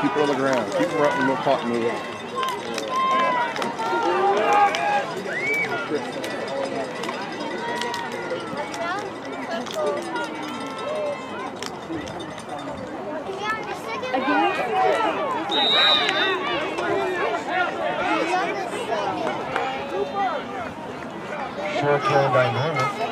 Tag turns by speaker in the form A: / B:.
A: Keep her on the ground. Keep them running, we'll pop move up.
B: Short turn dynamic.